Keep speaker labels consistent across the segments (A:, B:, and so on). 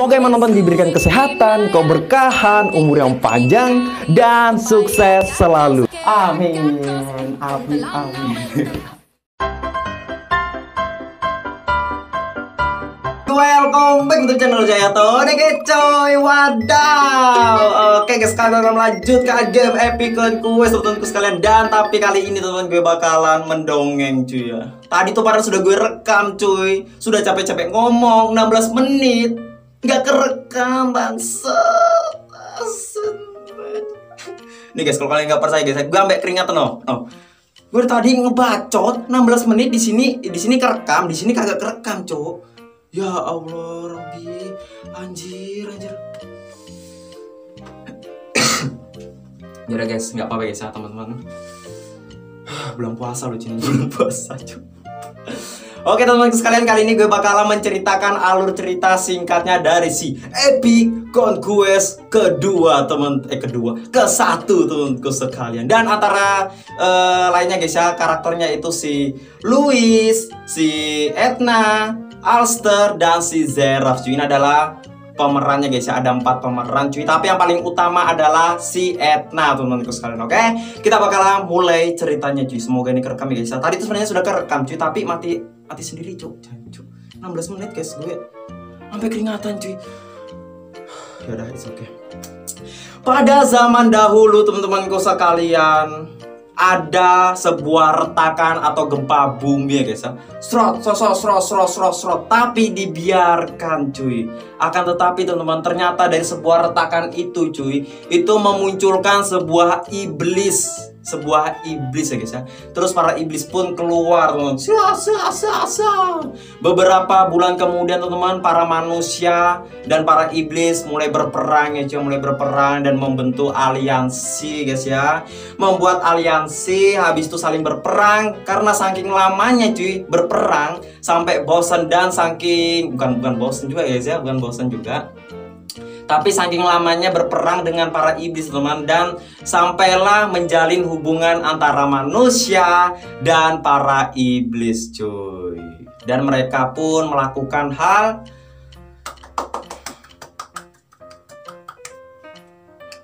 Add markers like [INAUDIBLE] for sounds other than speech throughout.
A: Semoga yang menonton diberikan kesehatan, keberkahan, umur yang panjang, dan sukses selalu. Amin. Amin. Amin. Welcome back untuk channel Jayato Oke coy, wadaw Oke guys, sekarang kita lanjut ke game Epic Quest teman-temanku sekalian Dan tapi kali ini teman-teman gue bakalan mendongeng cuy ya Tadi tuh padahal sudah gue rekam cuy Sudah capek-capek ngomong 16 menit Nggak kerekam bangset Nih guys, kalau kalian nggak percaya guys, gue ambek keringatan loh oh. Gue tadi ngebacot 16 menit di sini di sini kerekam, di sini kagak kerekam, cowok. Ya Allah, Robi. Anjir, anjir. [COUGHS] Yaudah guys, nggak apa-apa guys ya teman-teman. [SIGHS] Belum puasa loh, Cina. Belum puasa, cuy. Oke teman-teman sekalian, kali ini gue bakalan menceritakan alur cerita singkatnya dari si Epic Conquest kedua teman eh kedua ke satu temanku sekalian. Dan antara uh, lainnya guys ya karakternya itu si Louis, si Edna, Alster dan si Zeraf. Ini adalah pemerannya guys ya. Ada empat pemeran cuy. Tapi yang paling utama adalah si Etna teman-temanku sekalian oke? Kita bakal mulai ceritanya cuy. Semoga ini kerekam ya guys ya. Tadi tuh sebenarnya sudah kerekam cuy tapi mati mati sendiri cuy cuy 16 menit guys gue sampai keringatan cuy. Ya udah it's okay. Pada zaman dahulu teman-temanku sekalian ada sebuah retakan atau gempa bumi ya guys ya. Srot, srot, srot, srot, srot, srot Tapi dibiarkan cuy. Akan tetapi teman-teman ternyata dari sebuah retakan itu cuy Itu memunculkan sebuah iblis sebuah iblis ya guys ya. Terus para iblis pun keluar teman-teman. Beberapa bulan kemudian teman-teman para manusia dan para iblis mulai berperang ya cuy, mulai berperang dan membentuk aliansi guys ya. Membuat aliansi habis itu saling berperang karena saking lamanya cuy berperang sampai bosan dan saking bukan bukan bosan juga guys ya, bukan bosan juga tapi saking lamanya berperang dengan para iblis teman dan sampailah menjalin hubungan antara manusia dan para iblis cuy. Dan mereka pun melakukan hal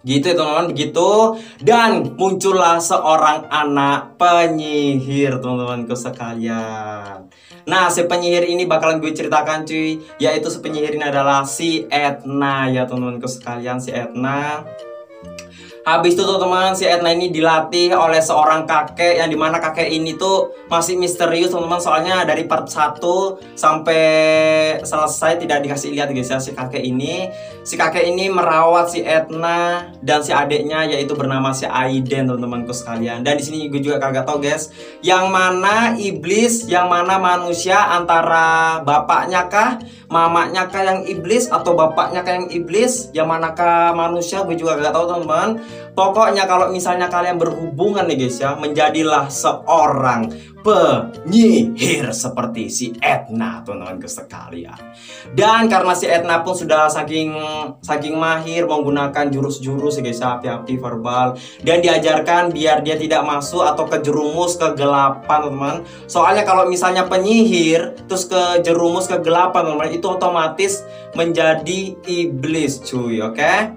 A: Gitu ya teman-teman, begitu. Dan muncullah seorang anak penyihir teman-temanku sekalian. Nah, si penyihir ini bakalan gue ceritakan cuy, yaitu si penyihir ini adalah si Etna. Ya teman-temanku sekalian, si Etna. Habis itu teman-teman si Edna ini dilatih oleh seorang kakek yang di mana kakek ini tuh masih misterius teman-teman. Soalnya dari part 1 sampai selesai tidak dikasih lihat guys ya si kakek ini si kakek ini merawat si Edna dan si adiknya yaitu bernama si Aiden teman-temanku sekalian. Dan di sini gue juga kagak tahu guys yang mana iblis yang mana manusia antara bapaknya kah mamanya kah yang iblis atau bapaknya kah yang iblis? Yang manakah manusia? Gue juga kagak tahu teman-teman. Pokoknya kalau misalnya kalian berhubungan nih guys ya, menjadilah seorang penyihir seperti si Etna teman-teman sekalian. Dan karena si Etna pun sudah saking saking mahir menggunakan jurus-jurus guys api-api verbal dan diajarkan biar dia tidak masuk atau kejerumus kegelapan teman-teman. Soalnya kalau misalnya penyihir terus kejerumus kegelapan teman-teman itu otomatis menjadi iblis cuy, oke? Okay?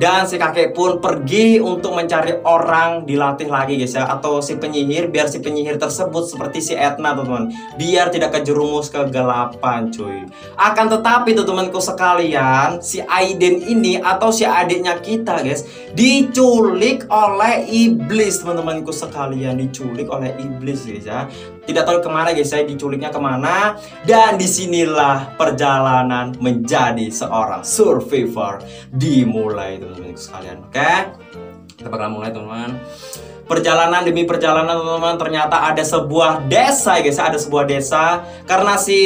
A: Dan si kakek pun pergi untuk mencari orang dilatih lagi guys ya. Atau si penyihir biar si penyihir tersebut seperti si Etna teman-teman. Biar tidak kejerumus kegelapan cuy. Akan tetapi teman-temanku sekalian Si Aiden ini atau si adiknya kita guys Diculik oleh iblis teman-temanku sekalian. Diculik oleh iblis guys ya Tidak tahu ke mana guys ya diculiknya ke mana. Dan di sinilah perjalanan menjadi seorang survivor. Dimulai teman teman-teman sekalian oke? Kita bakal mulai teman-teman. Perjalanan demi perjalanan teman-teman ternyata ada sebuah desa guys ada sebuah desa. Karena si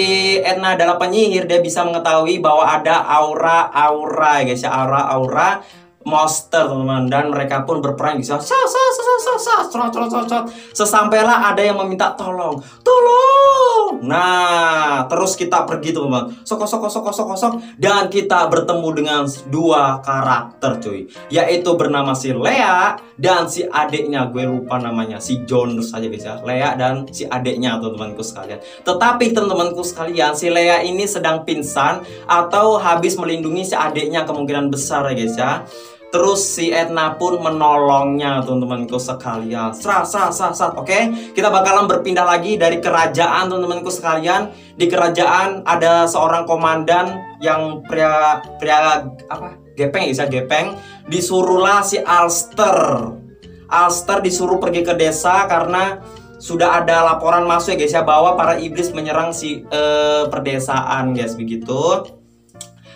A: Edna adalah penyihir dia bisa mengetahui bahwa ada aura-aura guys ya aura-aura monster teman-teman. Dan mereka pun berperang bisa sesampailah ada yang meminta tolong. Tolong! Nah terus kita pergi teman-teman sok sok sok sok sok dan kita bertemu dengan dua karakter cuy. Yaitu bernama si Lea dan si adiknya. Gue lupa namanya. Si John saja guys ya. Lea dan si adiknya teman-temanku sekalian. Tetapi teman-temanku sekalian si Lea ini sedang pingsan atau habis melindungi si adiknya kemungkinan besar ya guys ya Terus si Edna pun menolongnya teman-temanku sekalian. Sah, sah. Oke, kita bakalan berpindah lagi dari kerajaan teman-temanku sekalian. Di kerajaan ada seorang komandan yang pria pria apa? Gepeng ya, gepeng. Disuruhlah si Alster. Alster disuruh pergi ke desa karena sudah ada laporan masuk ya guys ya bahwa para iblis menyerang si uh, perdesaan guys begitu.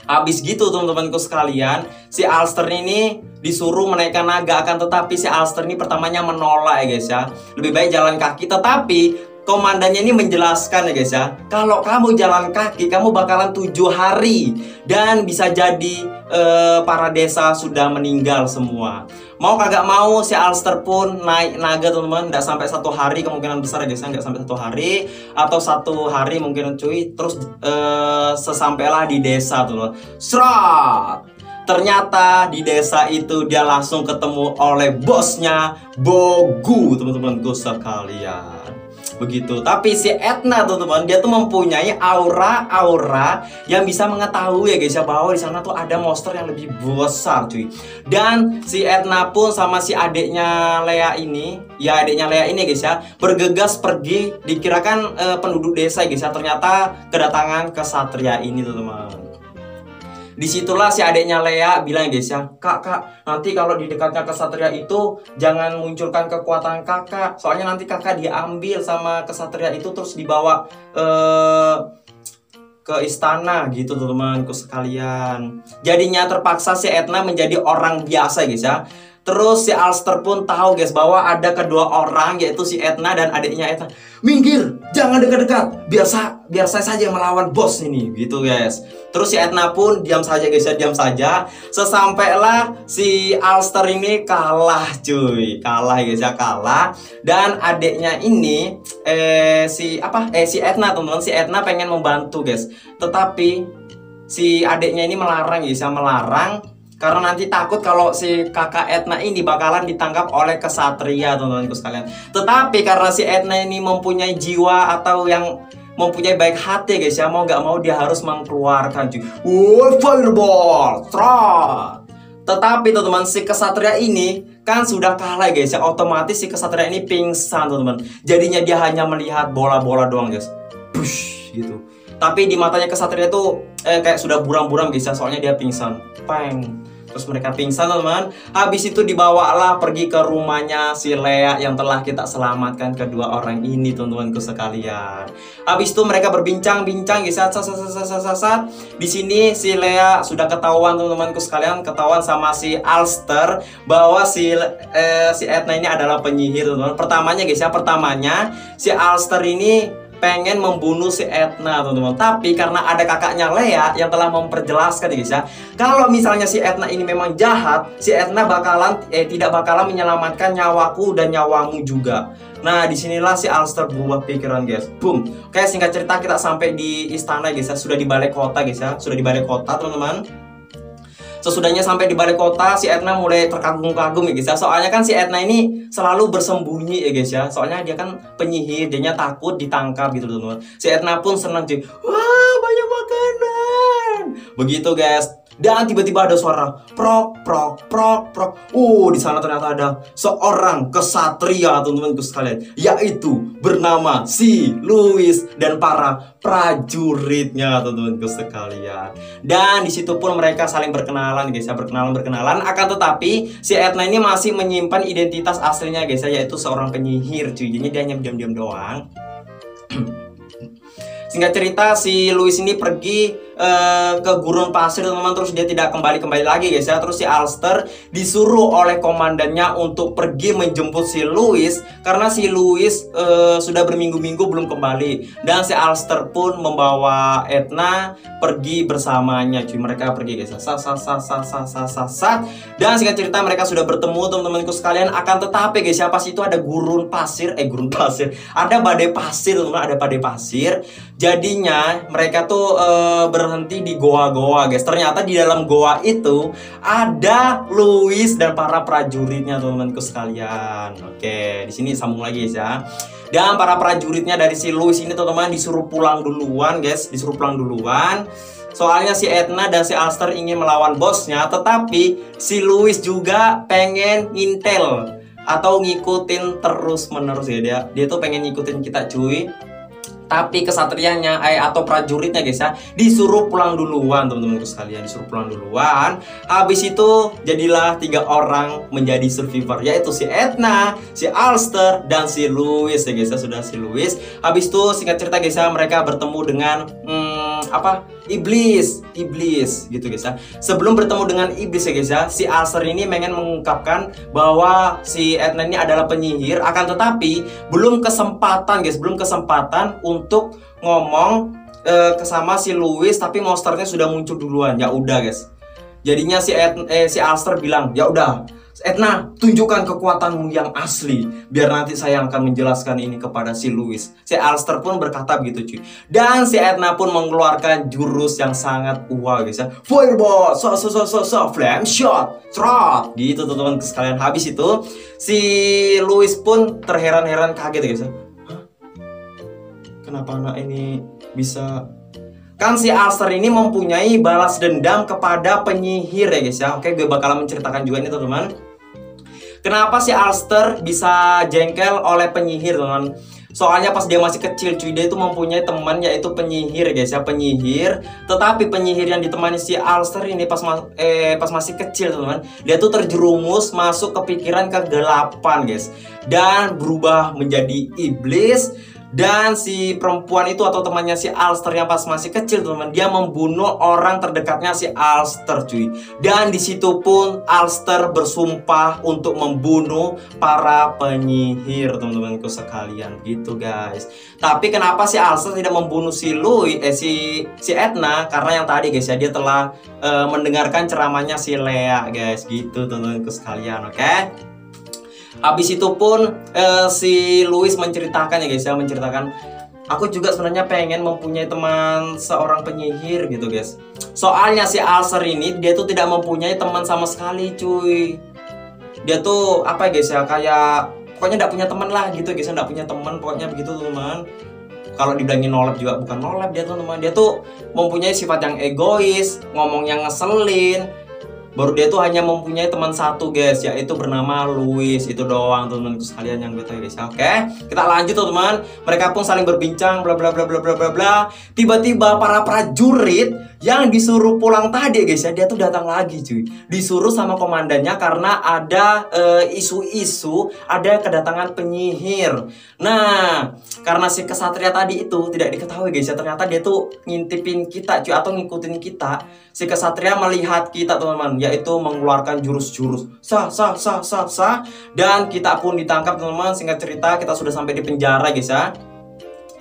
A: Habis gitu teman-temanku sekalian, si Alster ini disuruh menaikkan naga akan tetapi si Alster ini pertamanya menolak ya guys ya. Lebih baik jalan kaki tetapi komandannya ini menjelaskan ya guys ya. Kalau kamu jalan kaki kamu bakalan tujuh hari dan bisa jadi uh, para desa sudah meninggal semua. Mau kagak mau si Alster pun naik naga teman-teman. Nggak sampai satu hari kemungkinan besar ya guys ya. Nggak sampai satu hari atau satu hari mungkin cuy. Terus uh, sesampailah di desa teman-teman. Serat Ternyata di desa itu dia langsung ketemu oleh bosnya Bogu teman-temanku sekalian begitu. Tapi si Etna teman-teman dia tuh mempunyai aura-aura yang bisa mengetahui ya guys ya bahwa di sana tuh ada monster yang lebih besar cuy. Dan si Etna pun sama si adiknya Lea ini, ya adiknya Lea ini guys ya, bergegas pergi dikirakan uh, penduduk desa guys ya ternyata kedatangan kesatria ini teman-teman. Di situlah si adiknya Lea bilang guys ya, kak kak nanti kalau di dekatnya kesatria itu jangan munculkan kekuatan kakak, soalnya nanti kakak diambil sama kesatria itu terus dibawa uh, ke istana gitu teman-temanku sekalian. Jadinya terpaksa si Etna menjadi orang biasa guys ya. Terus si Alster pun tahu guys bahwa ada kedua orang yaitu si Etna dan adiknya Etna. Minggir, jangan dekat-dekat. Biar sa biar saya saja melawan bos ini gitu guys. Terus si Etna pun diam saja guys ya, diam saja. Sesampailah si Alster ini kalah cuy. Kalah guys ya, kalah. Dan adiknya ini eh si apa? Eh si Etna teman-teman, si Etna pengen membantu guys. Tetapi si adiknya ini melarang guys ya, melarang karena nanti takut kalau si kakak Etna ini bakalan ditangkap oleh kesatria teman-temanku sekalian. Tetapi karena si Etna ini mempunyai jiwa atau yang mempunyai baik hati guys ya mau gak mau dia harus mengeluarkan cuy. Wow, fireball, strike. Tetapi teman-teman si kesatria ini kan sudah kalah guys ya otomatis si kesatria ini pingsan teman-teman. Jadinya dia hanya melihat bola-bola doang guys. Push gitu. Tapi di matanya kesatria itu eh, kayak sudah buram-buram guys ya soalnya dia pingsan. Peng Terus mereka pingsan teman-teman. Habis itu dibawalah pergi ke rumahnya si Lea yang telah kita selamatkan kedua orang ini teman-temanku sekalian. Habis itu mereka berbincang-bincang di saat saat saat saat saat saat di sini si Lea sudah ketahuan teman-temanku sekalian. Ketahuan sama si Alster bahwa si eh, si Edna ini adalah penyihir teman-teman. Pertamanya guys ya pertamanya si Alster ini pengen membunuh si Etna teman-teman. Tapi karena ada kakaknya Lea yang telah memperjelaskan guys ya kalau misalnya si Etna ini memang jahat si Etna bakalan eh tidak bakalan menyelamatkan nyawaku dan nyawamu juga. Nah di sinilah si Alster berubah pikiran guys. Boom. Kayak singkat cerita kita sampai di istana guys ya. Sudah di balik kota guys ya. Sudah di balik kota teman-teman Sesudahnya sampai di balik kota, si Etna mulai terkagum-kagum ya guys ya. Soalnya kan si Etna ini selalu bersembunyi ya guys ya. Soalnya dia kan penyihir, dia takut ditangkap gitu teman-teman. Si Etna pun senang cuy. Wah, banyak makanan. Begitu guys. Dan tiba-tiba ada suara prok prok prok prok. Oh, di sana ternyata ada seorang kesatria teman-temanku sekalian, yaitu bernama si Louis dan para prajuritnya teman-temanku sekalian. Dan di situ pun mereka saling berkenalan guys ya, berkenalan berkenalan. Akan tetapi si Etna ini masih menyimpan identitas aslinya guys ya, yaitu seorang penyihir cuy. Jadi dia hanya diam-diam doang. [CLEARS THROAT] Singkat cerita si Louis ini pergi uh, ke gurun pasir teman-teman terus dia tidak kembali kembali lagi guys ya. Terus si Alster disuruh oleh komandannya untuk pergi menjemput si Louis karena si Louis uh, sudah berminggu-minggu belum kembali. Dan si Alster pun membawa Edna pergi bersamanya. Cuy mereka pergi guys sa sa sa sa sa sa sa sa dan singkat cerita mereka sudah bertemu teman-temanku sekalian. Akan tetapi guys ya pas itu ada gurun pasir eh gurun pasir. Ada badai pasir teman-teman ada badai pasir. Jadinya mereka tuh uh, berhenti di goa-goa guys. Ternyata di dalam goa itu ada Louis dan para prajuritnya teman-temanku sekalian. Oke di sini sambung lagi guys ya. Dan para prajuritnya dari si Louis ini teman-teman disuruh pulang duluan guys, disuruh pulang duluan. Soalnya si Edna dan si Alster ingin melawan bosnya, tetapi si Louis juga pengen intel atau ngikutin terus menerus ya. Dia. Dia tuh pengen ngikutin kita cuy tapi kesatrianya eh, atau prajuritnya guys ya disuruh pulang duluan teman-teman sekalian disuruh pulang duluan. Habis itu jadilah tiga orang menjadi survivor yaitu si Edna si Alster dan si Louis ya guys ya sudah si Louis. Habis itu singkat cerita guys ya mereka bertemu dengan hmm, apa iblis iblis gitu guys ya sebelum bertemu dengan iblis ya guys ya si Alster ini pengen mengungkapkan bahwa si Edna ini adalah penyihir akan tetapi belum kesempatan guys belum kesempatan untuk ngomong ke sama si Louis tapi monsternya sudah muncul duluan. Ya udah, guys. Jadinya si Ed, eh, si Alster bilang, "Ya udah, Edna, tunjukkan kekuatanmu yang asli Biar nanti saya akan menjelaskan ini kepada si Louis. Si Alster pun berkata begitu cuy. Dan si Edna pun mengeluarkan jurus yang sangat wah guys ya. Fireball, so so so so so, flame shot, trot. Gitu teman-teman sekalian Habis itu si Louis pun terheran-heran kaget guys ya. Kenapa anak ini bisa? Kan si Alster ini mempunyai balas dendam kepada penyihir ya guys ya. Oke gue bakalan menceritakan juga ini teman-teman kenapa si Alster bisa jengkel oleh penyihir teman Soalnya pas dia masih kecil cuy dia itu mempunyai teman yaitu penyihir guys ya penyihir. Tetapi penyihir yang ditemani si Alster ini pas ma eh pas masih kecil teman dia tuh terjerumus masuk ke pikiran kegelapan guys dan berubah menjadi iblis dan si perempuan itu atau temannya si Alster yang pas masih kecil teman-teman dia membunuh orang terdekatnya si Alster cuy. Dan di situ pun Alster bersumpah untuk membunuh para penyihir teman-temanku sekalian. Gitu guys. Tapi kenapa si Alster tidak membunuh si Louis eh si si Edna? Karena yang tadi guys ya dia telah uh, mendengarkan ceramahnya si Lea guys. Gitu teman-temanku sekalian oke? okay? Habis itu pun uh, si Louis menceritakan ya guys ya menceritakan aku juga sebenarnya pengen mempunyai teman seorang penyihir gitu guys. Soalnya si Alser ini dia tuh tidak mempunyai teman sama sekali cuy. Dia tuh apa ya guys ya kayak pokoknya tidak punya teman lah gitu guys, tidak punya teman pokoknya begitu teman. Kalau dibilangin nolep juga bukan nolep dia tuh teman. Dia tuh mempunyai sifat yang egois, ngomong yang ngeselin, baru dia tuh hanya mempunyai teman satu guys yaitu bernama Louis. Itu doang teman-teman sekalian yang tahu guys. Oke kita lanjut teman-teman. Mereka pun saling berbincang bla bla bla bla bla bla bla. Tiba-tiba para prajurit yang disuruh pulang tadi guys ya dia tuh datang lagi cuy. Disuruh sama komandannya karena ada eh, isu-isu uh, ada kedatangan penyihir. Nah karena si kesatria tadi itu tidak diketahui guys ya ternyata dia tuh ngintipin kita cuy atau ngikutin kita. Si kesatria melihat kita teman-teman yaitu mengeluarkan jurus-jurus. Sah sah sah sah sah. Dan kita pun ditangkap teman-teman singkat cerita kita sudah sampai di penjara guys ya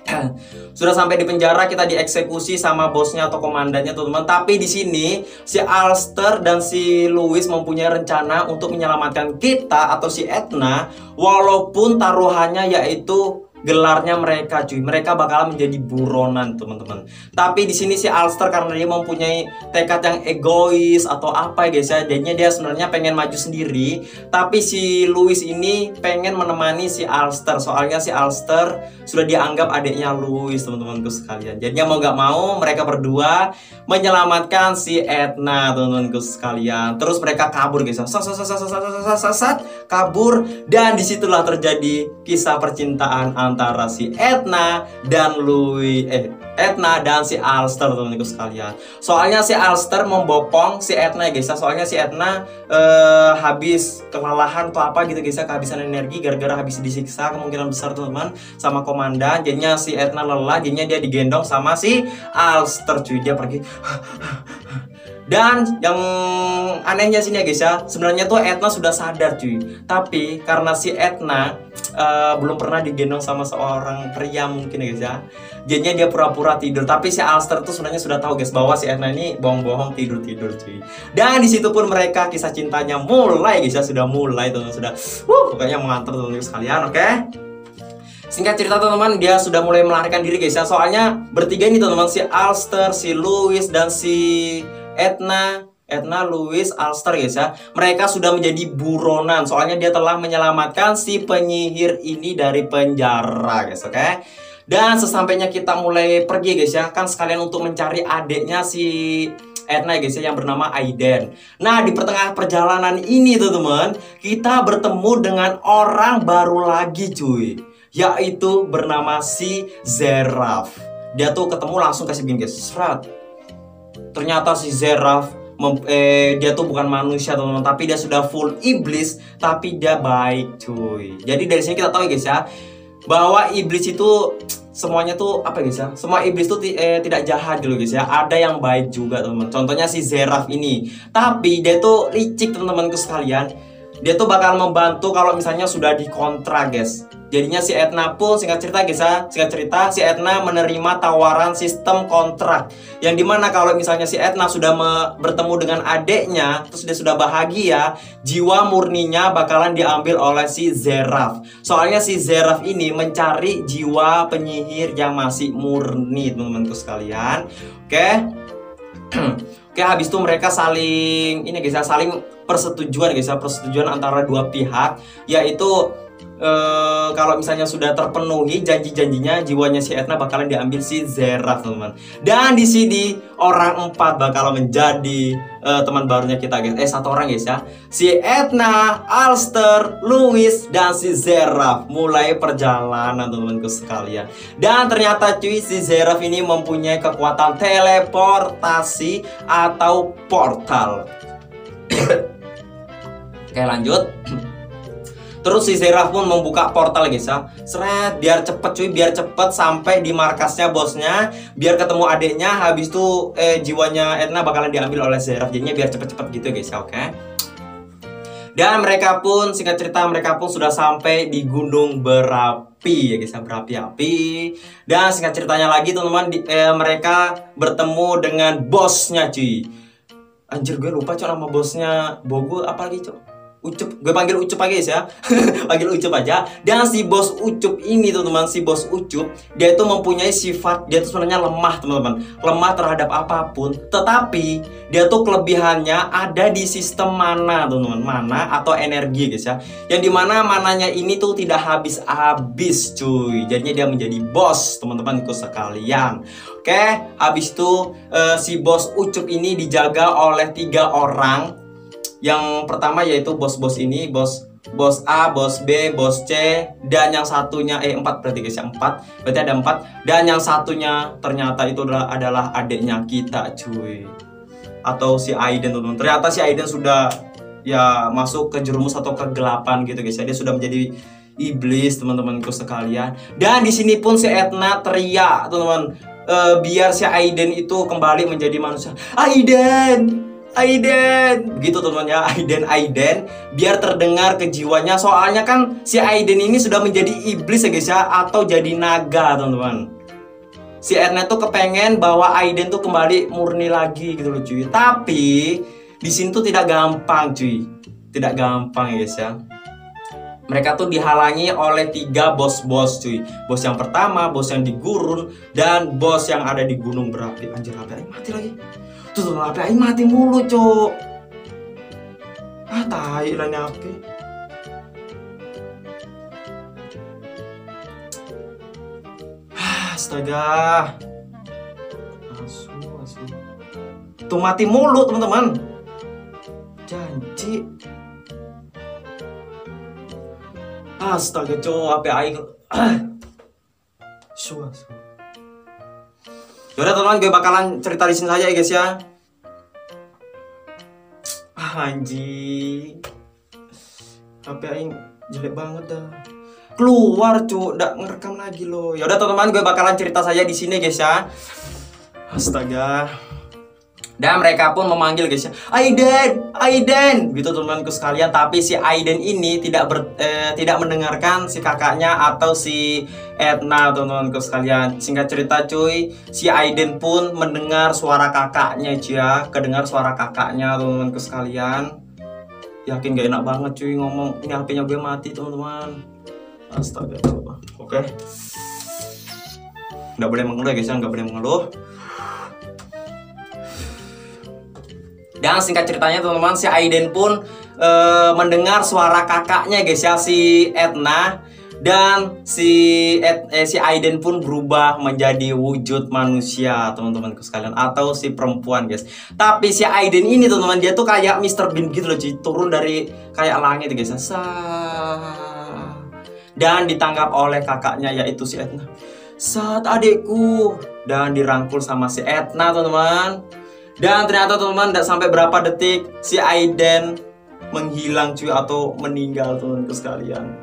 A: [CLEARS THROAT] sudah sampai di penjara kita dieksekusi sama bosnya atau komandannya teman-teman. Tapi di sini si Alster dan si Louis mempunyai rencana untuk menyelamatkan kita atau si Edna walaupun taruhannya yaitu gelarnya mereka cuy mereka bakal menjadi buronan teman-teman tapi di sini si Alster karena dia mempunyai tekad yang egois atau apa ya guys ya jadinya dia sebenarnya pengen maju sendiri tapi si Louis ini pengen menemani si Alster soalnya si Alster sudah dianggap adiknya Louis teman-temanku sekalian jadinya mau gak mau mereka berdua menyelamatkan si Edna teman-temanku sekalian terus mereka kabur guys sat sat sat sat sat sat kabur dan di situlah terjadi kisah percintaan antara si Etna dan Louis eh Etna dan si Alster teman-temanku sekalian. Soalnya si Alster membopong si Etna ya guys. ya. Soalnya si Etna eh, habis kelelahan atau apa gitu guys ya, kehabisan energi gara-gara habis disiksa kemungkinan besar teman-teman sama komandan. Jadinya si Etna lelah, jadinya dia digendong sama si Alster cuy. Dia pergi [LAUGHS] dan yang anehnya sini ya guys ya, sebenarnya tuh Etna sudah sadar cuy. Tapi karena si Etna uh, belum pernah digendong sama seorang pria mungkin ya guys ya. Jadinya dia pura-pura tidur. Tapi si Alster tuh sebenarnya sudah tahu guys bahwa si Etna ini bohong-bohong tidur-tidur cuy. Dan di situ pun mereka kisah cintanya mulai guys ya, sudah mulai tuh sudah. Uh, pokoknya mengantar teman-teman sekalian, oke? Okay? Singkat cerita teman-teman, dia sudah mulai melarikan diri guys ya. Soalnya bertiga ini teman-teman si Alster, si Louis dan si Etna Etna Louis Alster guys ya. Mereka sudah menjadi buronan. Soalnya dia telah menyelamatkan si penyihir ini dari penjara guys oke? Okay? Dan sesampainya kita mulai pergi guys ya. Kan sekalian untuk mencari adiknya si Etna guys ya yang bernama Aiden. Nah di pertengahan perjalanan ini tuh teman Kita bertemu dengan orang baru lagi cuy. Yaitu bernama si Zeraf. Dia tuh ketemu langsung kasih begini guys. Serat ternyata si Zeraf eh, dia tuh bukan manusia teman-teman. Tapi dia sudah full iblis tapi dia baik cuy. Jadi dari sini kita tahu ya guys ya bahwa iblis itu semuanya tuh apa guys ya semua iblis tuh eh, tidak jahat gitu guys ya. Ada yang baik juga teman-teman. Contohnya si Zeraf ini. Tapi dia tuh licik teman-temanku sekalian dia tuh bakal membantu kalau misalnya sudah dikontrak guys Jadinya si Etna pun singkat cerita guys ya, singkat cerita si Etna menerima tawaran sistem kontrak yang di mana kalau misalnya si Etna sudah bertemu dengan adeknya, terus dia sudah bahagia, jiwa murninya bakalan diambil oleh si Zeraf. Soalnya si Zeraf ini mencari jiwa penyihir yang masih murni teman-temanku sekalian. Oke. [CLEARS THROAT] Oke, habis itu mereka saling ini guys ya, saling persetujuan guys ya, persetujuan antara dua pihak yaitu uh, kalau misalnya sudah terpenuhi janji-janjinya jiwanya si Etna bakalan diambil si Zeraf teman-teman. Dan di sini orang empat bakal menjadi uh, teman barunya kita guys. Eh satu orang guys ya. Si Etna, Alster, Louis dan si Zeraf mulai perjalanan teman-temanku sekalian. Dan ternyata cuy si Zeraf ini mempunyai kekuatan teleportasi atau portal. [COUGHS] Oke lanjut Terus si Zeraf pun membuka portal guys ya Seret biar cepet cuy biar cepet sampai di markasnya bosnya. Biar ketemu adiknya habis itu eh, jiwanya Edna bakalan diambil oleh Zeraf Jadinya biar cepet-cepet gitu guys ya oke? Okay? Dan mereka pun singkat cerita mereka pun sudah sampai di gunung berapi ya guys ya berapi-api Dan singkat ceritanya lagi teman-teman eh, mereka bertemu dengan bosnya cuy. Anjir gue lupa cok nama bosnya. Bogo apa lagi cok Ucup, gue panggil Ucup aja ya. [LAUGHS] Panggil Ucup aja. Dan si bos Ucup ini teman-teman Si bos Ucup Dia itu mempunyai sifat Dia itu sebenarnya lemah teman-teman. Lemah terhadap apa pun. Tetapi Dia tuh kelebihannya Ada di sistem mana teman-teman? Mana atau energi guys ya. Yang di mana mananya ini tuh tidak habis-habis cuy. Jadinya dia menjadi bos teman-temanku sekalian. Oke Habis itu uh, Si bos Ucup ini dijaga oleh tiga orang yang pertama yaitu bos-bos ini, bos bos A, bos B, bos C, dan yang satunya eh empat berarti guys ya empat, berarti ada empat, dan yang satunya ternyata itu adalah adalah adiknya kita cuy, atau si Aiden teman Ternyata si Aiden sudah ya masuk ke jerumus atau kegelapan gitu guys ya, dia sudah menjadi iblis teman-temanku sekalian. Dan di sini pun si Etna teriak teman-teman, e, biar si Aiden itu kembali menjadi manusia. Aiden, Aiden. Gitu teman ya Aiden Aiden. Biar terdengar kejiwanya soalnya kan si Aiden ini sudah menjadi iblis ya guys ya. Atau jadi naga teman-teman. Si Ernest tuh kepengen bahwa Aiden tuh kembali murni lagi gitu loh cuy. Tapi di sini tuh tidak gampang cuy. Tidak gampang ya guys ya. Mereka tuh dihalangi oleh tiga bos-bos cuy. Bos yang pertama, bos yang di gurun Dan bos yang ada di gunung berapi. Anjir, apa mati lagi Tuh aing mati mulu, Cok. Ah, tai lah api. Ah, astaga. Asu, asu. Tuh mati mulu, teman-teman. Janji. Astaga, Cok, api aing. Sua, sua. Yaudah teman-teman gue bakalan cerita di sini saja ya guys ya. Ah, anjing. HP aing jelek banget dah. Keluar cu, ndak ngerekam lagi loh. Ya udah teman-teman gue bakalan cerita saja di sini guys ya. Astaga. Dan mereka pun memanggil guys Aiden, Aiden, gitu teman-temanku sekalian. Tapi si Aiden ini tidak ber, eh, tidak mendengarkan si kakaknya atau si Edna teman-temanku sekalian. Singkat cerita cuy, si Aiden pun mendengar suara kakaknya ya, kedengar suara kakaknya teman-temanku sekalian. Yakin gak enak banget cuy ngomong ini HP-nya gue mati teman-teman. Astaga, oke. Okay. Nggak boleh mengeluh guys ya, nggak boleh mengeluh. Dan singkat ceritanya teman-teman si Aiden pun e, mendengar suara kakaknya guys ya si Etna dan si Ed, eh, si Aiden pun berubah menjadi wujud manusia teman-temanku sekalian atau si perempuan guys. Tapi si Aiden ini teman-teman dia tuh kayak Mr. Bean gitu loh turun dari kayak langit guys. ya. Sa dan ditangkap oleh kakaknya yaitu si Etna. Saat adikku dan dirangkul sama si Etna teman-teman. Dan ternyata teman-teman tidak sampai berapa detik si Aiden menghilang cuy atau meninggal teman-temanku sekalian.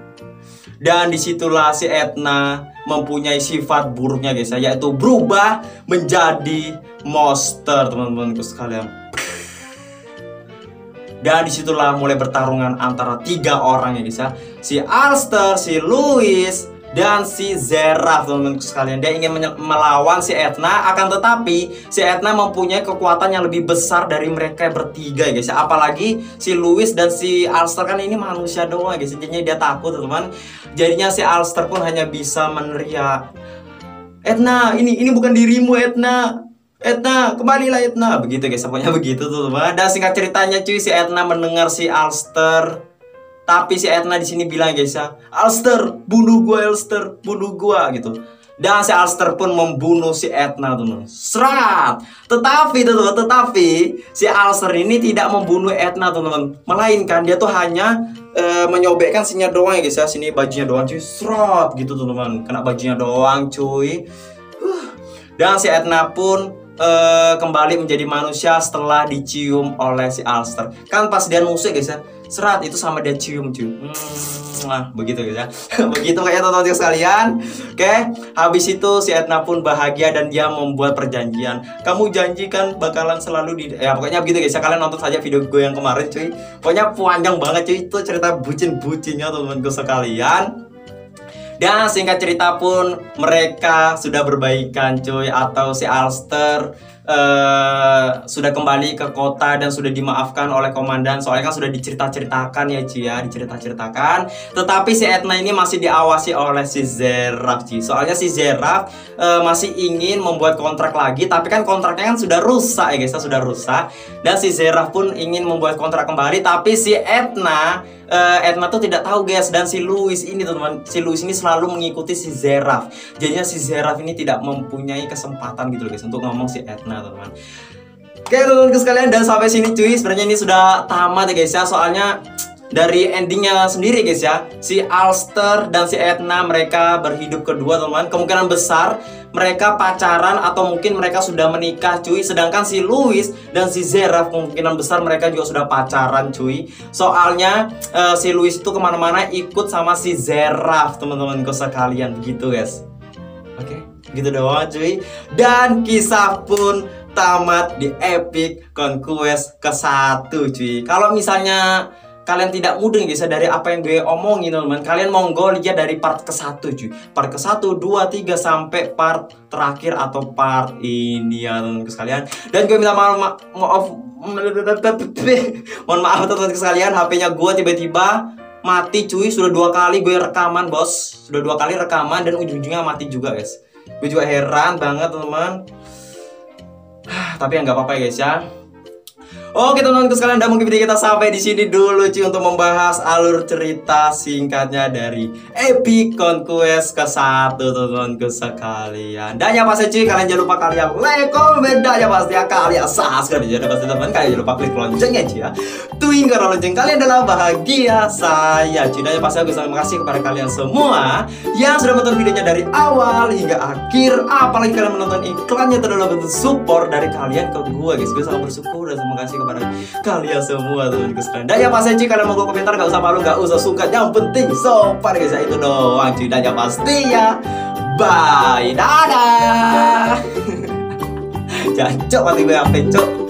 A: Dan di situlah si Etna mempunyai sifat buruknya guys ya, yaitu berubah menjadi monster teman-temanku sekalian. Dan di situlah mulai bertarungan antara tiga orang ya guys ya, si Alster, si Louis, dan si Zeraf teman-teman sekalian dia ingin melawan si Etna. Akan tetapi si Etna mempunyai kekuatan yang lebih besar dari mereka bertiga guys. Apalagi si Louis dan si Alster kan ini manusia doang guys. Jadinya dia takut teman jadinya si Alster pun hanya bisa meneriak Etna ini ini bukan dirimu Etna. Etna, kembalilah Etna. Begitu guys, pokoknya [LAUGHS] begitu tuh teman. Dan singkat ceritanya cuy, si Etna mendengar si Alster tapi si Edna di sini bilang guys ya, Alster, bunuh gua Alster, bunuh gua gitu. Dan si Alster pun membunuh si Edna tuh Serat. Tetapi teman tetapi si Alster ini tidak membunuh Edna teman-teman. Melainkan dia tuh hanya e, menyobekkan sinya doang ya guys ya. Sini bajunya doang cuy. Serat gitu teman-teman. Kena bajunya doang cuy. Dan si Edna pun e, kembali menjadi manusia setelah dicium oleh si Alster. Kan pas dia nusuk guys ya serat itu sama dia cium cuy. Hmm, nah begitu ya. [LAUGHS] Begitu kayak teman-teman sekalian. Oke habis itu si Etna pun bahagia dan dia membuat perjanjian. Kamu janjikan bakalan selalu di ya pokoknya begitu guys. Ya kalian nonton saja video gue yang kemarin cuy. Pokoknya panjang banget cuy. Itu cerita bucin-bucinnya teman-teman sekalian. Dan singkat cerita pun mereka sudah berbaikan cuy atau si Alster uh, sudah kembali ke kota dan sudah dimaafkan oleh komandan. Soalnya kan sudah dicerita-ceritakan ya Ci ya dicerita-ceritakan. Tetapi si Etna ini masih diawasi oleh si Zeraf Ci. Soalnya si Zeraf uh, masih ingin membuat kontrak lagi tapi kan kontraknya kan sudah rusak ya guys ya sudah rusak. Dan si Zeraf pun ingin membuat kontrak kembali tapi si Etna uh, Edna tuh tidak tahu guys. Dan si Louis ini teman-teman si Louis ini selalu mengikuti si Zeraf. Jadinya si Zeraf ini tidak mempunyai kesempatan gitu loh guys untuk ngomong si Edna teman-teman. Oke teman-teman sekalian dan sampai sini cuy. Sebenarnya ini sudah tamat ya guys ya. Soalnya dari endingnya sendiri guys ya. Si Alster dan si Edna mereka berhidup kedua teman kemungkinan besar mereka pacaran atau mungkin mereka sudah menikah cuy. Sedangkan si Louis dan si Zeraf kemungkinan besar mereka juga sudah pacaran cuy. Soalnya uh, si Louis itu ke mana-mana ikut sama si Zeraf teman-temanku sekalian. Begitu guys oke. Okay? gitu doang cuy. Dan kisah pun tamat di epic conquest ke satu cuy. Kalau misalnya kalian tidak mudeng guys ya dari apa yang gue omongin teman kalian monggo lihat dari part ke satu cuy. Part ke satu dua tiga sampai part terakhir atau part ini ya teman sekalian. Dan gue minta maaf ma maaf. [LAUGHS] Mohon maaf teman sekalian. HP-nya gue tiba-tiba mati cuy sudah dua kali gue rekaman bos. Sudah dua kali rekaman dan ujung-ujungnya mati juga guys. Gue juga heran banget teman-teman. [SIGHS] Tapi ya nggak apa-apa guys ya Oke teman-teman sekalian, dan mungkin video kita sampai di sini dulu cuy untuk membahas alur cerita singkatnya dari Epic Conquest ke satu teman-temanku sekalian. Dan yang pasti cuy, kalian jangan lupa kalian like, comment, dan yang pasti ya kalian subscribe. Jangan pasti teman kalian jangan lupa klik loncengnya cuy ya. Tuing karena lonceng kalian adalah bahagia saya cuy. Dan yang pasti aku terima kasih kepada kalian semua yang sudah menonton videonya dari awal hingga akhir. Apalagi kalian menonton iklannya adalah bentuk support dari kalian ke gue guys. Gue sangat bersyukur dan terima kasih kepada kalian semua teman-teman sekalian. Dan yang pasti kalian mau komentar gak usah malu gak usah suka. Yang penting sopan guys. Ya itu doang cuy. Dan yang pasti ya. Bye. Dadah. [LAUGHS] Jancok mati gue apa cok